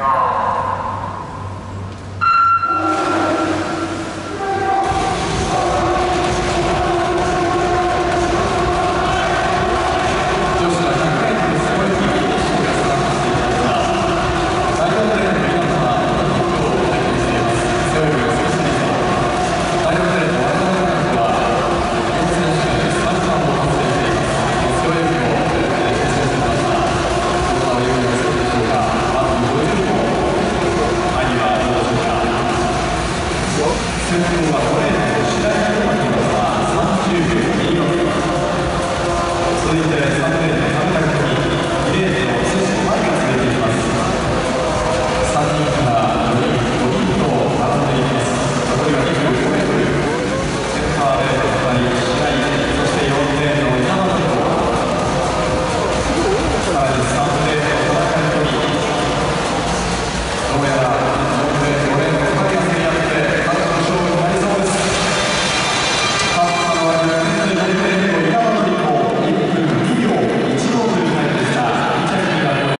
No. Último jugador